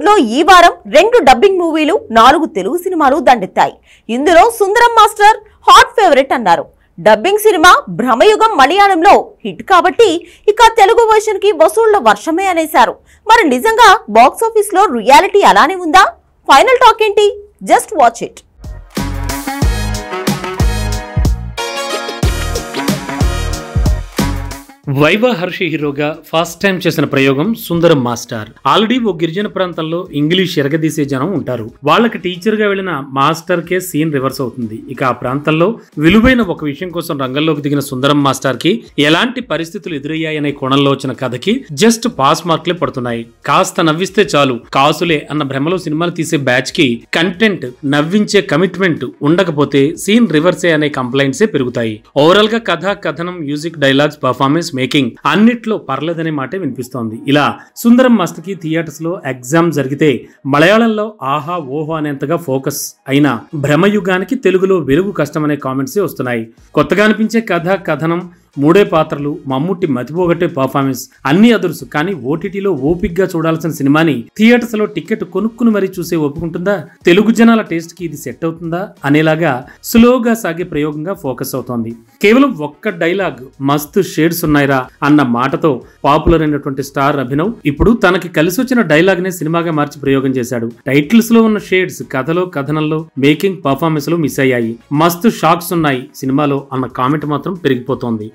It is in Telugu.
టాలీవుడ్లో ఈ వారం రెండు డబ్బింగ్ మూవీలు నాలుగు తెలుగు సినిమాలు దండెత్తాయి. ఇందులో సుందరం మాస్టర్ హాట్ ఫేవరెట్ అన్నారు. డబ్బింగ్ సినిమా భ్రమయుగం మలయాళంలో హిట్ కాబట్టి ఇక తెలుగు వర్షన్కి వసూళ్ళ వర్షమే అనేశారు. మరి నిజంగా బాక్సాఫీస్లో రియాలిటీ అలానే ఉందా? ఫైనల్ టాక్ ఏంటి? Just watch it. వైభవ హర్షి హీరోగా ఫస్ట్ టైం చేసిన ప్రయోగం సుందరం మాస్టర్. ఆల్రెడీ ఓ గిరిజన ప్రాంతంలో ఇంగ్లీష్ ఎరగదీసే జనం ఉంటారు. వాళ్ళకి టీచర్గా వెళ్ళిన మాస్టర్ కే సీన్ రివర్స్ అవుతుంది. ఇక ఆ ప్రాంతంలో విలువైన ఒక విషయం కోసం రంగంలోకి దిగిన సుందరం మాస్టర్కి ఎలాంటి పరిస్థితులు ఎదురయ్యాయనే కోణంలో వచ్చిన కథకి జస్ట్ పాస్ మార్క్లే పడుతున్నాయి. కాస్త నవ్విస్తే చాలు. కాసులే అన్న భ్రమలో సినిమాలు తీసే బ్యాచ్కి కంటెంట్ నవ్వించే కమిట్మెంట్ ఉండకపోతే సీన్ రివర్సే అనే కంప్లైంట్సే పెరుగుతాయి. ఓవరాల్గా కథ కథనం మ్యూజిక్ డైలాగ్స్ పర్ఫార్మెన్స్ మేకింగ్ అన్నిట్లో పర్లేదనే మాటే వినిపిస్తోంది. ఇలా సుందరం మస్తకి థియేటర్స్లో ఎగ్జామ్ జరిగితే మలయాళంలో ఆహా ఓహో అనేంతగా ఫోకస్ అయిన భ్రమయుగానికి తెలుగులో వెలుగు కష్టమనే కామెంట్సే వస్తున్నాయి. కొత్తగా అనిపించే కథ కథనం మూడే పాత్రలు మమ్ముట్టి మతిపోగొట్టే పర్ఫార్మెన్స్ అన్ని అదుర్సు. కానీ ఓటీటీలో ఓపిక్గా చూడాల్సిన సినిమాని థియేటర్స్లో టికెట్ కొనుక్కుని మరీ చూసే ఒప్పుకుంటుందా? తెలుగు జనాల టేస్ట్కి ఇది సెట్ అవుతుందా? అనేలాగా స్లోగా సాగే ప్రయోగంగా ఫోకస్ అవుతోంది. కేవలం ఒక్క డైలాగ్ మస్తు షేడ్స్ ఉన్నాయిరా అన్న మాటతో పాపులర్ అయినటువంటి స్టార్ అభినవ్ ఇప్పుడు తనకి కలిసి వచ్చిన డైలాగ్ నే సినిమాగా మార్చి ప్రయోగం చేశాడు. టైటిల్స్లో ఉన్న షేడ్స్ కథలో కథనంలో మేకింగ్ పర్ఫార్మెన్స్లో మిస్ అయ్యాయి. మస్తు షాక్స్ ఉన్నాయి సినిమాలో అన్న కామెంట్ మాత్రం పెరిగిపోతోంది.